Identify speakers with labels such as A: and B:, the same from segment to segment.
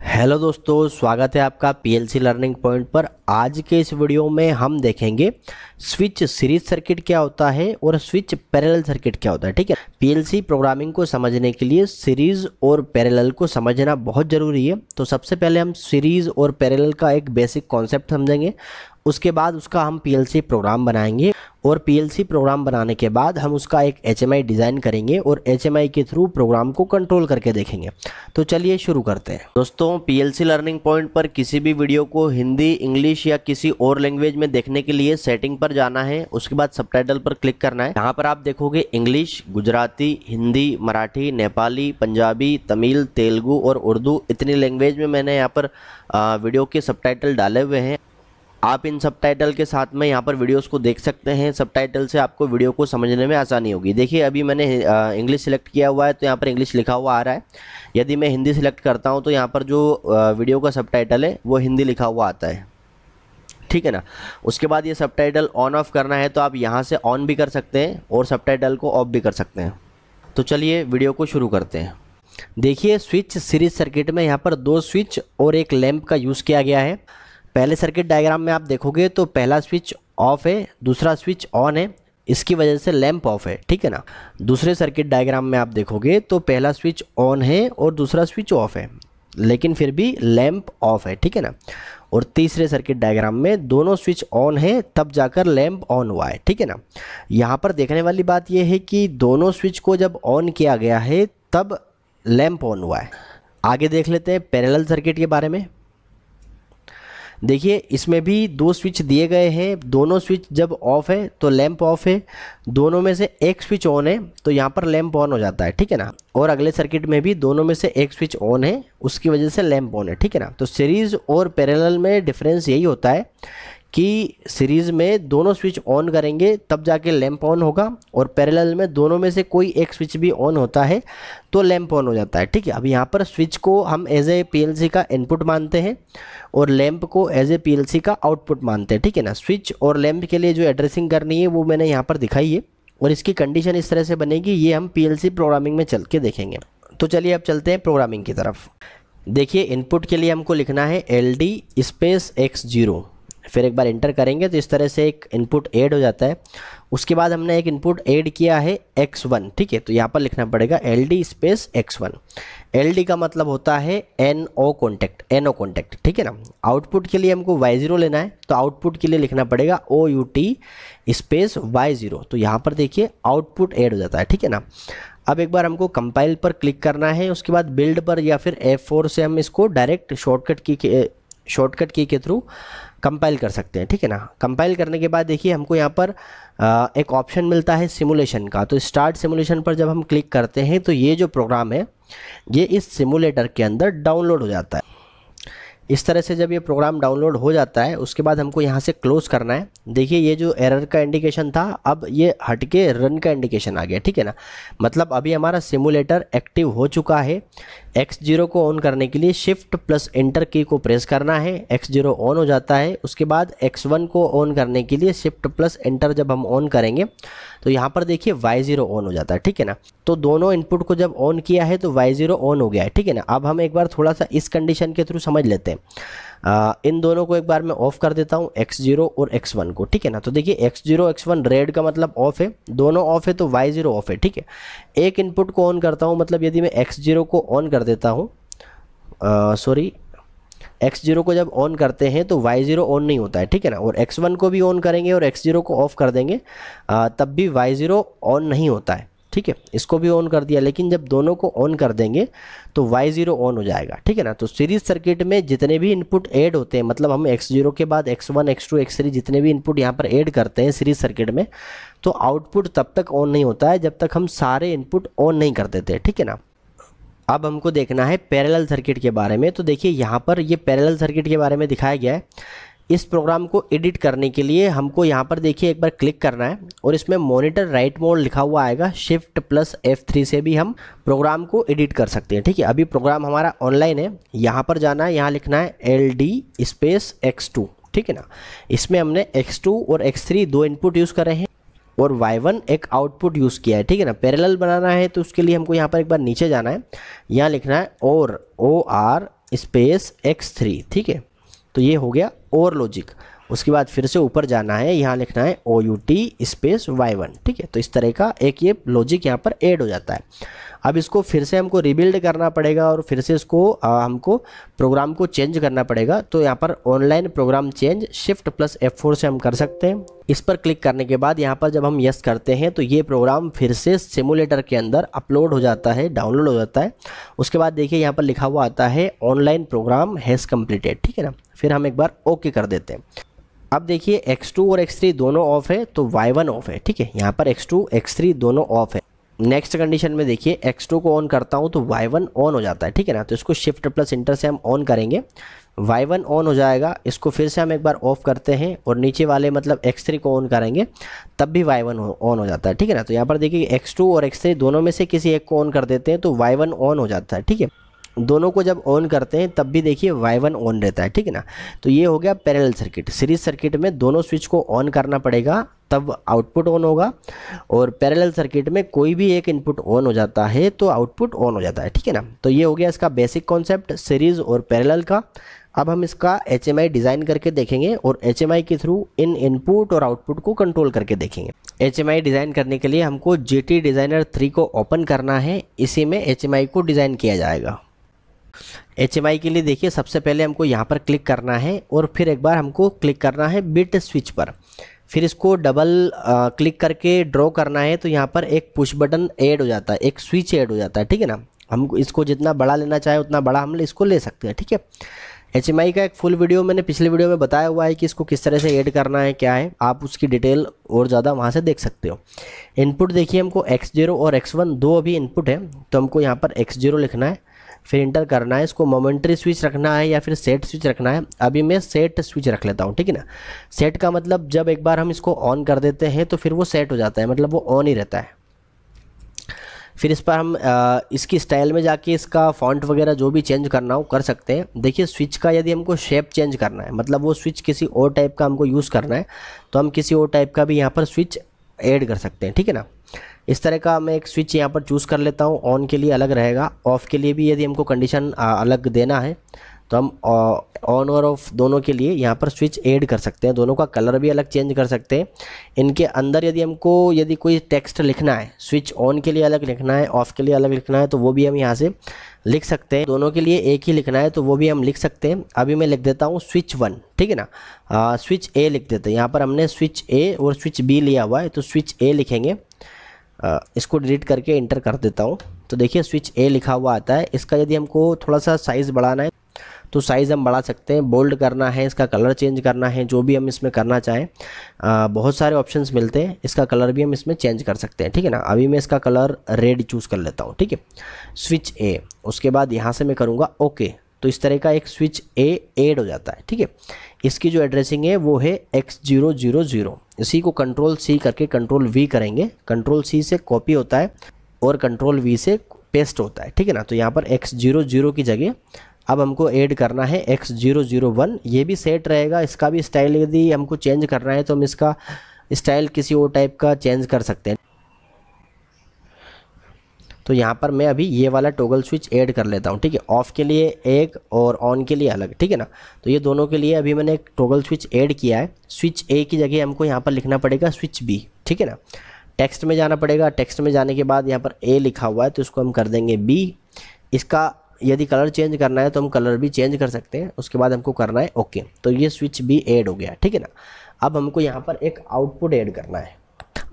A: Hello दोस्तों, स्वागत है आपका पीएलसी लर्निंग पॉइंट पर। आज के इस वीडियो में हम देखेंगे स्विच सीरीज़ सर्किट क्या होता है और स्विच पैरेलल सर्किट क्या होता है, ठीक है? पीएलसी प्रोग्रामिंग को समझने के लिए सीरीज़ और पैरेलल को समझना बहुत ज़रूरी है। तो सबसे पहले हम सीरीज़ और पैरेलल का एक बेसिक कॉन्सेप्ट समझेंगे, उसके बाद उसका हम पीएलसी प्रोग्राम बनाएँगे। और पीएलसी प्रोग्राम बनाने के बाद हम उसका एक एचएमआई डिज़ाइन करेंगे और एचएमआई के थ्रू प्रोग्राम को कंट्रोल करके देखेंगे। तो चलिए शुरू करते हैं। दोस्तों पीएलसी लर्निंग पॉइंट पर किसी भी वीडियो को हिंदी इंग्लिश या किसी और लैंग्वेज में देखने के लिए सेटिंग पर जाना है। उसके बाद सबटाइटल पर क्लिक करना है। यहाँ पर आप देखोगे इंग्लिश गुजराती हिंदी मराठी नेपाली पंजाबी तमिल तेलुगु और उर्दू इतनी लैंग्वेज में मैंने यहाँ पर वीडियो के सबटाइटल डाले हुए हैं। आप इन सबटाइटल के साथ में यहाँ पर वीडियोस को देख सकते हैं। सबटाइटल से आपको वीडियो को समझने में आसानी होगी। देखिए, अभी मैंने इंग्लिश सिलेक्ट किया हुआ है तो यहाँ पर इंग्लिश लिखा हुआ आ रहा है। यदि मैं हिंदी सिलेक्ट करता हूँ तो यहाँ पर जो वीडियो का सबटाइटल है, वो हिंदी लिखा हुआ आता है। ठीक है ना? उसके बाद ये सबटाइटल ऑन ऑफ़ करना है तो आप यहाँ से ऑन भी कर सकते हैं और सबटाइटल को ऑफ़ भी कर सकते हैं। तो चलिए वीडियो को शुरू करते हैं। देखिए स्विच सीरीज़ सर्किट में यहाँ पर दो स्विच और एक लैंप का यूज़ किया गया है। पहले सर्किट डायग्राम में आप देखोगे तो पहला स्विच ऑफ़ है, दूसरा स्विच ऑन है, इसकी वजह से लैंप ऑफ़ है, ठीक है ना? दूसरे सर्किट डायग्राम में आप देखोगे तो पहला स्विच ऑन है और दूसरा स्विच ऑफ़ है, लेकिन फिर भी लैंप ऑफ़ है, ठीक है ना? और तीसरे सर्किट डायग्राम में दोनों स्विच ऑन है, तब जाकर लैंप ऑन हुआ है, ठीक है ना? यहाँ पर देखने वाली बात यह है कि दोनों स्विच को जब ऑन किया गया है, तब लैंप ऑन हुआ है। आगे देख लेते हैं पैरेलल सर्किट के बारे में। देखिए, इसमें भी दो स्विच दिए गए हैं। दोनों स्विच जब ऑफ़ है तो लैंप ऑफ़ है। दोनों में से एक स्विच ऑन है तो यहाँ पर लैंप ऑन हो जाता है, ठीक है ना? और अगले सर्किट में भी दोनों में से एक स्विच ऑन है, उसकी वजह से लैंप ऑन है, ठीक है ना? तो सीरीज़ और पैरेलल में डिफरेंस यही होता है कि सीरीज़ में दोनों स्विच ऑन करेंगे, तब जाके लैंप ऑन होगा और पैरेलल में दोनों में से कोई एक स्विच भी ऑन होता है तो लैंप ऑन हो जाता है, ठीक है? अब यहाँ पर स्विच को हम एज ए पीएलसी का इनपुट मानते हैं और लैंप को एज ए पीएलसी का आउटपुट मानते हैं, ठीक है ना? स्विच और लैंप के लिए जो एड्रेसिंग करनी है, वो मैंने यहाँ पर दिखाई है और इसकी कंडीशन इस तरह से बनेगी, ये हम पीएलसी प्रोग्रामिंग में चल के देखेंगे। तो चलिए अब चलते हैं प्रोग्रामिंग की तरफ़। देखिए इनपुट के लिए हमको लिखना है L D space X zero फिर एक बार इंटर करेंगे तो इस तरह से एक इनपुट ऐड हो जाता है। उसके बाद हमने एक इनपुट ऐड किया है एक्स वन ठीक है? तो यहाँ पर लिखना पड़ेगा L D space X one L D का मतलब होता है N O contact N O contact ठीक है ना? आउटपुट के लिए हमको वाई ज़ीरो लेना है तो आउटपुट के लिए लिखना पड़ेगा O U T space Y zero तो यहाँ पर देखिए आउटपुट ऐड हो जाता है, ठीक है ना? अब एक बार हमको कंपाइल पर क्लिक करना है, उसके बाद बिल्ड पर या फिर एफ़ फोर से हम इसको डायरेक्ट शॉर्टकट के शॉर्टकट की के थ्रू कंपाइल कर सकते हैं, ठीक है ना? कंपाइल करने के बाद देखिए, हमको यहाँ पर एक ऑप्शन मिलता है सिमुलेशन का। तो स्टार्ट सिमुलेशन पर जब हम क्लिक करते हैं तो ये जो प्रोग्राम है, ये इस सिमुलेटर के अंदर डाउनलोड हो जाता है। इस तरह से जब ये प्रोग्राम डाउनलोड हो जाता है, उसके बाद हमको यहाँ से क्लोज करना है। देखिए, ये जो एरर का इंडिकेशन था, अब ये हट के रन का इंडिकेशन आ गया, ठीक है ना? मतलब अभी हमारा सिमुलेटर एक्टिव हो चुका है। एक्स ज़ीरो को ऑन करने के लिए शिफ्ट प्लस एंटर की को प्रेस करना है। एक्स ज़ीरो ऑन हो जाता है। उसके बाद एक्स वन को ऑन करने के लिए शिफ्ट प्लस एंटर जब हम ऑन करेंगे तो यहाँ पर देखिए वाई ज़ीरो ऑन हो जाता है ठीक है ना? तो दोनों इनपुट को जब ऑन किया है तो वाई ज़ीरो ऑन हो गया है ठीक है ना? अब हम एक बार थोड़ा सा इस कंडीशन के थ्रू समझ लेते हैं। आ, इन दोनों को एक बार मैं ऑफ़ कर देता हूँ एक्स ज़ीरो और एक्स वन को ठीक है ना? तो देखिए X zero X one red का मतलब ऑफ़ है दोनों ऑफ़ है तो वाई ज़ीरो ऑफ़ है ठीक है? एक इनपुट को ऑन करता हूँ मतलब यदि मैं एक्स ज़ीरो को ऑन कर देता हूँ सॉरी एक्स ज़ीरो को जब ऑन करते हैं तो वाई ज़ीरो ऑन नहीं होता है ठीक है ना? और एक्स वन को भी ऑन करेंगे और एक्स ज़ीरो को ऑफ़ कर देंगे आ, तब भी वाई ज़ीरो ऑन नहीं होता है ठीक है? इसको भी ऑन कर दिया लेकिन जब दोनों को ऑन कर देंगे तो वाई ज़ीरो ऑन हो जाएगा ठीक है ना? तो सीरीज़ सर्किट में जितने भी इनपुट ऐड होते हैं मतलब हम एक्स ज़ीरो के बाद X one X two X three जितने भी इनपुट यहाँ पर ऐड करते हैं सीरीज़ सर्किट में तो आउटपुट तब तक ऑन नहीं होता है जब तक हम सारे इनपुट ऑन नहीं कर देते ठीक है ना? अब हमको देखना है पैरेलल सर्किट के बारे में। तो देखिए, यहाँ पर ये पैरेलल सर्किट के बारे में दिखाया गया है। इस प्रोग्राम को एडिट करने के लिए हमको यहाँ पर देखिए एक बार क्लिक करना है और इसमें मॉनिटर राइट मोड लिखा हुआ आएगा। शिफ्ट प्लस एफ़ थ्री से भी हम प्रोग्राम को एडिट कर सकते हैं। ठीक है, अभी प्रोग्राम हमारा ऑनलाइन है। यहाँ पर जाना है, यहाँ लिखना है L D space X two ठीक है ना? इसमें हमने एक्स टू और एक्स थ्री दो इनपुट यूज़ करे हैं। और y1 एक आउटपुट यूज़ किया है, ठीक है ना? पैरेलल बनाना है तो उसके लिए हमको यहाँ पर एक बार नीचे जाना है। यहाँ लिखना है और O R space X three ठीक है? तो ये हो गया और लॉजिक उसके बाद फिर से ऊपर जाना है यहाँ लिखना है O U T space Y one ठीक है? तो इस तरह का एक ये लॉजिक यहाँ पर ऐड हो जाता है। अब इसको फिर से हमको रिबिल्ड करना पड़ेगा और फिर से इसको आ, हमको प्रोग्राम को चेंज करना पड़ेगा। तो यहाँ पर online program change shift plus F four से हम कर सकते हैं। इस पर क्लिक करने के बाद यहाँ पर जब हम यस करते हैं तो ये प्रोग्राम फिर से सिमुलेटर के अंदर अपलोड हो जाता है डाउनलोड हो जाता है। उसके बाद देखिए यहाँ पर लिखा हुआ आता है ऑनलाइन प्रोग्राम हैज़ कम्प्लीटेड ठीक है ना? फिर हम एक बार ओके कर देते हैं। अब देखिए x2 और x3 दोनों ऑफ़ है तो y1 ऑफ़ है, ठीक है? यहाँ पर x2 x3 दोनों ऑफ़ है। नेक्स्ट कंडीशन में देखिए x2 को ऑन करता हूँ तो y1 ऑन हो जाता है, ठीक है ना? तो इसको शिफ्ट प्लस इंटर से हम ऑन करेंगे। Y1 ऑन हो जाएगा, इसको फिर से हम एक बार ऑफ़ करते हैं और नीचे वाले मतलब x3 को ऑन करेंगे, तब भी y1 ऑन हो जाता है, ठीक है ना? तो यहाँ पर देखिए x2 और x3 दोनों में से किसी एक को ऑन कर देते हैं तो y1 ऑन हो जाता है, ठीक है? दोनों को जब ऑन करते हैं, तब भी देखिए वाई वन ऑन रहता है, ठीक है ना? तो ये हो गया पैरेलल सर्किट सीरीज़ सर्किट में दोनों स्विच को ऑन करना पड़ेगा, तब आउटपुट ऑन होगा। और पैरेलल सर्किट में कोई भी एक इनपुट ऑन हो जाता है तो आउटपुट ऑन हो जाता है, ठीक है ना? तो ये हो गया इसका बेसिक कॉन्सेप्ट सीरीज़ और पैरेलल का। अब हम इसका एचएमआई डिज़ाइन करके देखेंगे और एचएमआई के थ्रू इन इनपुट और आउटपुट को कंट्रोल करके देखेंगे। एचएमआई डिज़ाइन करने के लिए हमको जी डिज़ाइनर थ्री को ओपन करना है, इसी में एचएमआई को डिज़ाइन किया जाएगा। HMI के लिए देखिए सबसे पहले हमको यहाँ पर क्लिक करना है और फिर एक बार हमको क्लिक करना है बिट स्विच पर। फिर इसको डबल आ, क्लिक करके ड्रॉ करना है तो यहाँ पर एक पुश बटन ऐड हो जाता है एक स्विच ऐड हो जाता है ठीक है ना? हम इसको जितना बड़ा लेना चाहे उतना बड़ा हम इसको ले सकते हैं ठीक है? HMI का एक फुल वीडियो मैंने पिछले वीडियो में बताया हुआ है कि इसको किस तरह से ऐड करना है क्या है आप उसकी डिटेल और ज़्यादा वहाँ से देख सकते हो। इनपुट देखिए हमको एक्स ज़ीरो और एक्स वन दो अभी इनपुट है तो हमको यहाँ पर एक्स ज़ीरो लिखना है। फिर इंटर करना है इसको मोमेंट्री स्विच रखना है या फिर सेट स्विच रखना है। अभी मैं सेट स्विच रख लेता हूँ ठीक है ना? सेट का मतलब जब एक बार हम इसको ऑन कर देते हैं तो फिर वो सेट हो जाता है मतलब वो ऑन ही रहता है। फिर इस पर हम आ, इसकी स्टाइल में जाके इसका फॉन्ट वगैरह जो भी चेंज करना हो कर सकते हैं। देखिए स्विच का यदि हमको शेप चेंज करना है मतलब वो स्विच किसी और टाइप का हमको यूज़ करना है तो हम किसी और टाइप का भी यहाँ पर स्विच ऐड कर सकते हैं ठीक है ना? इस तरह का मैं एक स्विच यहाँ पर चूज़ कर लेता हूँ ऑन के लिए अलग रहेगा ऑफ़ के लिए भी यदि हमको कंडीशन अलग देना है तो हम ऑन और ऑफ़ दोनों के लिए यहाँ पर स्विच ऐड कर सकते हैं दोनों का कलर भी अलग चेंज कर सकते हैं। इनके अंदर यदि हमको यदि कोई टेक्स्ट लिखना है स्विच ऑन के लिए अलग लिखना है ऑफ़ के लिए अलग लिखना है तो वो भी हम यहाँ से लिख सकते हैं। दोनों के लिए एक ही लिखना है तो वो भी हम लिख सकते हैं। अभी मैं लिख देता हूँ स्विच वन ठीक है ना? आ, स्विच ए लिख देते हैं। यहाँ पर हमने स्विच ए और स्विच बी लिया हुआ है तो स्विच ए लिखेंगे। इसको डिलीट करके इंटर कर देता हूँ। तो देखिए स्विच ए लिखा हुआ आता है। इसका यदि हमको थोड़ा सा साइज़ बढ़ाना है तो साइज़ हम बढ़ा सकते हैं। बोल्ड करना है, इसका कलर चेंज करना है, जो भी हम इसमें करना चाहें। बहुत सारे ऑप्शंस मिलते हैं। इसका कलर भी हम इसमें चेंज कर सकते हैं, ठीक है ना? अभी मैं इसका कलर रेड चूज़ कर लेता हूँ, ठीक है? स्विच ए उसके बाद यहाँ से मैं करूँगा ओके तो इस तरह का एक स्विच ए एड हो जाता है, ठीक है? इसकी जो एड्रेसिंग है, वो है एक्स ज़ीरो ज़ीरो ज़ीरो इसी को कंट्रोल सी करके कंट्रोल वी करेंगे। कंट्रोल सी से कॉपी होता है और कंट्रोल वी से पेस्ट होता है, ठीक है ना? तो यहाँ पर एक्स ज़ीरो ज़ीरो की जगह अब हमको ऐड करना है एक्स ज़ीरो ज़ीरो वन ये भी सेट रहेगा, इसका भी स्टाइल यदि हमको चेंज करना है तो हम इसका स्टाइल किसी और टाइप का चेंज कर सकते हैं। तो यहाँ पर मैं अभी ये वाला टोगल स्विच ऐड कर लेता हूँ, ठीक है? ऑफ़ के लिए एक और ऑन के लिए अलग, ठीक है ना? तो ये दोनों के लिए अभी मैंने एक टोगल स्विच ऐड किया है। स्विच ए की जगह हमको यहाँ पर लिखना पड़ेगा स्विच बी ठीक है ना? टेक्स्ट में जाना पड़ेगा। टेक्स्ट में जाने के बाद यहाँ पर ए लिखा हुआ है तो इसको हम कर देंगे बी इसका यदि कलर चेंज करना है तो हम कलर भी चेंज कर सकते हैं। उसके बाद हमको करना है ओके तो ये स्विच भी ऐड हो गया, ठीक है ना? अब हमको यहाँ पर एक आउटपुट ऐड करना है।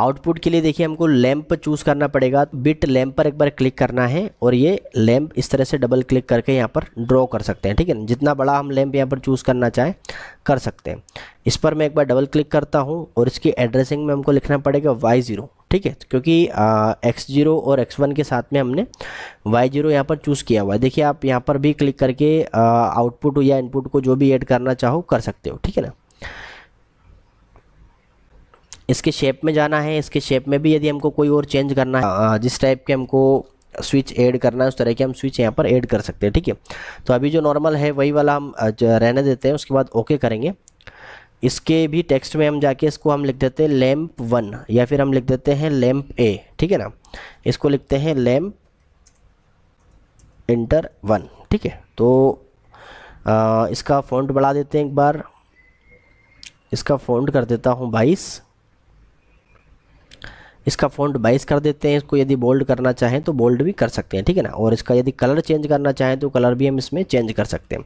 A: आउटपुट के लिए देखिए हमको लैंप चूज़ करना पड़ेगा। बिट लैंप पर एक बार क्लिक करना है और ये लैंप इस तरह से डबल क्लिक करके यहाँ पर ड्रॉ कर सकते हैं, ठीक है? जितना बड़ा हम लैंप यहाँ पर चूज़ करना चाहें, कर सकते हैं। इस पर मैं एक बार डबल क्लिक करता हूँ और इसकी एड्रेसिंग में हमको लिखना पड़ेगा वाई ज़ीरो ठीक है? क्योंकि एक्स ज़ीरो और एक्स वन के साथ में हमने वाई ज़ीरो यहाँ पर चूज़ किया हुआ है। देखिए आप यहाँ पर भी क्लिक करके आउटपुट या इनपुट को जो भी ऐड करना चाहो कर सकते हो, ठीक है ना? इसके शेप में जाना है इसके शेप में भी यदि हमको कोई और चेंज करना है जिस टाइप के हमको स्विच ऐड करना है उस तरह के हम स्विच यहाँ पर ऐड कर सकते हैं ठीक है? तो अभी जो नॉर्मल है वही वाला हम रहने देते हैं उसके बाद ओके करेंगे। इसके भी टेक्स्ट में हम जाके इसको हम लिख देते हैं लैम्प वन या फिर हम लिख देते हैं लैम्प ए ठीक है ना? इसको लिखते हैं लैम्प इंटर वन ठीक है? तो आ, इसका फ़ॉन्ट बढ़ा देते हैं एक बार। इसका फ़ॉन्ट कर देता हूँ बाईस। इसका फ़ॉन्ट बाइस कर देते हैं इसको यदि बोल्ड करना चाहें तो बोल्ड भी कर सकते हैं ठीक है ना? और इसका यदि कलर चेंज करना चाहें तो कलर भी हम इसमें चेंज कर सकते हैं।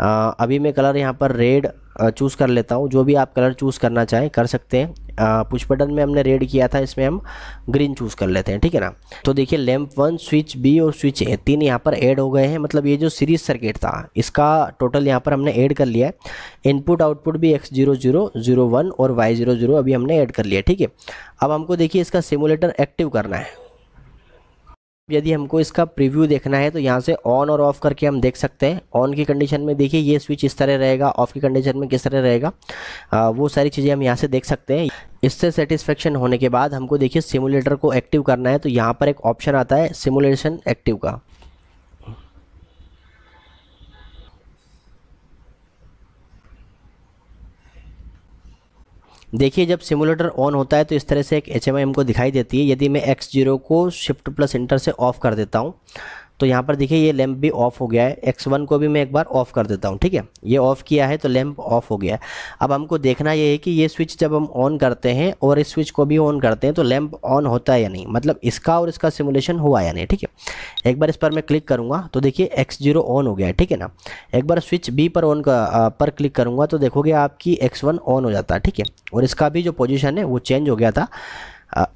A: आ, अभी मैं कलर यहाँ पर रेड चूज़ कर लेता हूँ। जो भी आप कलर चूज़ करना चाहें, कर सकते हैं। पुश बटन में हमने रेड किया था, इसमें हम ग्रीन चूज़ कर लेते हैं, ठीक है ना? तो देखिए लैम्प वन स्विच बी और स्विच ए तीन यहाँ पर ऐड हो गए हैं। मतलब ये जो सीरीज़ सर्किट था, इसका टोटल यहाँ पर हमने ऐड कर लिया है। इनपुट आउटपुट भी X zero zero zero one और वाई ज़ीरो ज़ीरो अभी हमने ऐड कर लिया ठीक है? अब हमको देखिए, इसका सिमुलेटर एक्टिव करना है। यदि हमको इसका प्रीव्यू देखना है तो यहाँ से ऑन और ऑफ़ करके हम देख सकते हैं। ऑन की कंडीशन में देखिए ये स्विच इस तरह रहेगा ऑफ़ की कंडीशन में किस तरह रहेगा। आ, वो सारी चीज़ें हम यहाँ से देख सकते हैं। इससे सेटिस्फेक्शन होने के बाद हमको देखिए सिमुलेटर को एक्टिव करना है तो यहाँ पर एक ऑप्शन आता है सिमुलेशन एक्टिव का। देखिए, जब सिमुलेटर ऑन होता है तो इस तरह से एक एच एम हमको दिखाई देती है। यदि मैं एक्स ज़ीरो को शिफ्ट प्लस इंटर से ऑफ़ कर देता हूँ तो यहाँ पर देखिए, ये लैंप भी ऑफ़ हो गया है। एक्स वन को भी मैं एक बार ऑफ़ कर देता हूँ, ठीक है? ये ऑफ़ किया है तो लैंप ऑफ़ हो गया है। अब हमको देखना ये है कि ये स्विच जब हम ऑन करते हैं और इस स्विच को भी ऑन करते हैं तो लैंप ऑन होता है या नहीं? मतलब इसका और इसका सिमुलेशन हुआ या नहीं, ठीक है? एक बार इस पर मैं क्लिक करूँगा तो देखिए एक्स ज़ीरो ऑन हो गया है, ठीक है ना? एक बार स्विच बी पर ऑन पर क्लिक करूँगा तो देखोगे आपकी एक्स वन ऑन हो जाता है, ठीक है? और इसका भी जो पोजिशन है वो चेंज हो गया था।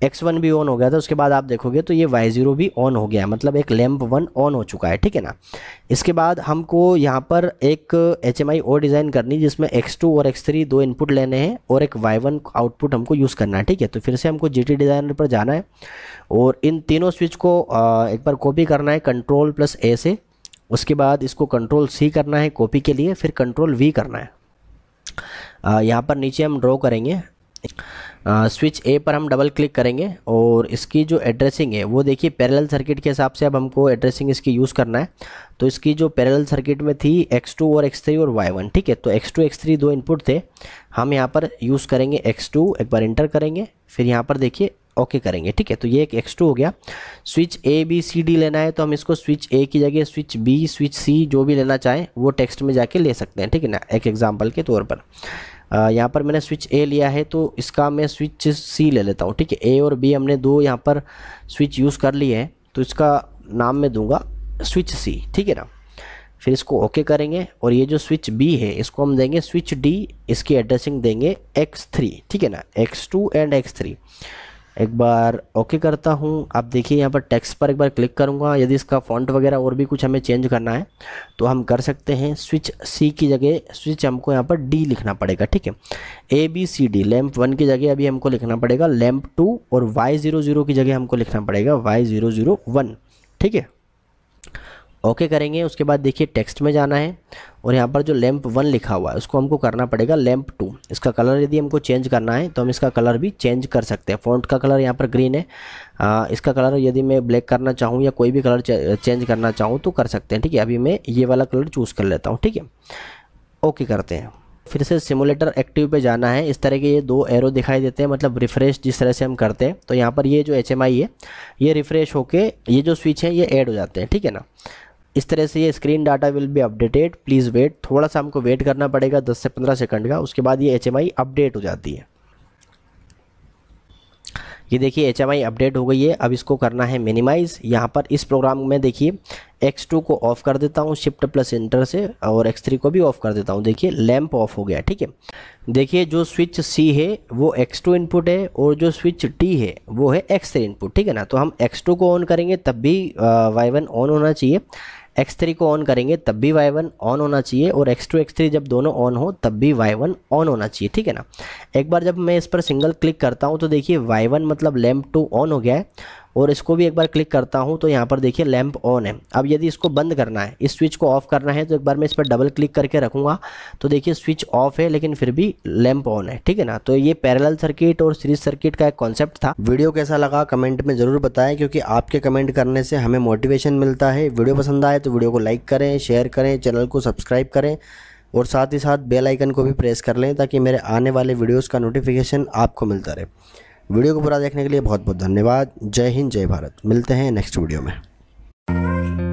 A: एक्स वन भी ऑन हो गया था, उसके बाद आप देखोगे तो ये वाई ज़ीरो भी ऑन हो गया है। मतलब एक लैम्प वन ऑन हो चुका है, ठीक है ना? इसके बाद हमको यहाँ पर एक एच एम आई और डिज़ाइन करनी, जिसमें एक्स टू और एक्स थ्री दो इनपुट लेने हैं और एक वाई वन आउटपुट हमको यूज़ करना है, ठीक है? तो फिर से हमको जी टी डिज़ाइनर पर जाना है और इन तीनों स्विच को एक बार कॉपी करना है कंट्रोल प्लस ए से। उसके बाद इसको कंट्रोल सी करना है कॉपी के लिए, फिर कंट्रोल वी करना है। यहाँ पर नीचे हम ड्रॉ करेंगे। स्विच ए पर हम डबल क्लिक करेंगे और इसकी जो एड्रेसिंग है, वो देखिए पैरेलल सर्किट के हिसाब से अब हमको एड्रेसिंग इसकी यूज़ करना है। तो इसकी जो पैरेलल सर्किट में थी x2 और x3 और y1 ठीक है? तो x2 x3 दो इनपुट थे। हम यहाँ पर यूज़ करेंगे x2 एक बार इंटर करेंगे, फिर यहाँ पर देखिए ओके करेंगे, ठीक है? तो ये एक x2 हो गया। Switch A B C D लेना है तो हम इसको स्विच ए की जगह स्विच बी स्विच सी जो भी लेना चाहें, वो टेक्स्ट में जाके ले सकते हैं, ठीक है ना? एक एग्ज़ाम्पल के तौर पर। यहाँ पर मैंने स्विच ए लिया है तो इसका मैं स्विच सी ले लेता हूँ, ठीक है? ए और बी हमने दो यहाँ पर स्विच यूज़ कर लिए हैं तो इसका नाम मैं दूँगा स्विच सी ठीक है ना? फिर इसको ओके करेंगे और ये जो स्विच बी है, इसको हम देंगे स्विच डी इसकी एड्रेसिंग देंगे एक्स थ्री ठीक है ना? X two and X three एक बार ओके करता हूँ। आप देखिए यहाँ पर टेक्स्ट पर एक बार क्लिक करूँगा। यदि इसका फॉन्ट वगैरह और भी कुछ हमें चेंज करना है तो हम कर सकते हैं स्विच सी की जगह स्विच हमको यहाँ पर डी लिखना पड़ेगा, ठीक है? A B C D lamp one की जगह अभी हमको लिखना पड़ेगा। लैम्प टू और वाई ज़ीरो ज़ीरो की जगह हमको लिखना पड़ेगा वाई ज़ीरो ज़ीरो वन ठीक है? ओके करेंगे उसके बाद देखिए टेक्स्ट में जाना है और यहाँ पर जो लैंप वन लिखा हुआ है उसको हमको करना पड़ेगा लैंप टू। इसका कलर यदि हमको चेंज करना है तो हम इसका कलर भी चेंज कर सकते हैं। फ़ॉन्ट का कलर यहाँ पर ग्रीन है। आ, इसका कलर यदि मैं ब्लैक करना चाहूँ या कोई भी कलर चेंज करना चाहूँ तो कर सकते हैं ठीक है? अभी मैं ये वाला कलर चूज़ कर लेता हूँ ठीक है? ओके करते हैं। फिर से सिमुलेटर एक्टिव पे जाना है। इस तरह के ये दो एरो दिखाई देते हैं मतलब रिफ़्रेश जिस तरह से हम करते हैं। तो यहाँ पर ये जो एचएमआई है ये रिफ़्रेश होके ये जो स्विच है ये ऐड हो जाते हैं ठीक है ना? इस तरह से ये screen data will be updated please wait थोड़ा सा हमको वेट करना पड़ेगा 10 से 15 सेकंड का. उसके बाद ये एचएमआई अपडेट हो जाती है. ये देखिए एचएमआई अपडेट हो गई है. अब इसको करना है मिनिमाइज़ यहाँ पर इस प्रोग्राम में देखिए X2 को ऑफ़ कर देता हूँ शिफ्ट प्लस इंटर से और X3 को भी ऑफ़ कर देता हूँ. देखिए लैंप ऑफ़ हो गया, ठीक है? देखिए जो स्विच C है वो X2 इनपुट है और जो स्विच T है वो है X3 इनपुट ठीक है ना? तो हम X2 को ऑन करेंगे तब भी वाई वन ऑन होना चाहिए. X3 को ऑन करेंगे, तब भी वाई वन ऑन होना चाहिए और X2 X3 जब दोनों ऑन हो, तब भी वाई वन ऑन होना चाहिए, ठीक है ना? एक बार जब मैं इस पर सिंगल क्लिक करता हूँ तो देखिए वाई वन मतलब लैम्प टू ऑन हो गया है। और इसको भी एक बार क्लिक करता हूँ तो यहाँ पर देखिए लैंप ऑन है। अब यदि इसको बंद करना है, इस स्विच को ऑफ़ करना है तो एक बार मैं इस पर डबल क्लिक करके रखूँगा तो देखिए स्विच ऑफ़ है, लेकिन फिर भी लैंप ऑन है, ठीक है ना? तो ये पैरेलल सर्किट और सीरीज़ सर्किट का एक कॉन्सेप्ट था। वीडियो कैसा लगा कमेंट में ज़रूर बताएँ, क्योंकि आपके कमेंट करने से हमें मोटिवेशन मिलता है। वीडियो पसंद आए तो वीडियो को लाइक करें शेयर करें चैनल को सब्सक्राइब करें, और साथ ही साथ बेल आइकन को भी प्रेस कर लें, ताकि मेरे आने वाले वीडियोस का नोटिफिकेशन आपको मिलता रहे। वीडियो को पूरा देखने के लिए बहुत बहुत धन्यवाद। जय हिंद, जय भारत। मिलते हैं नेक्स्ट वीडियो में।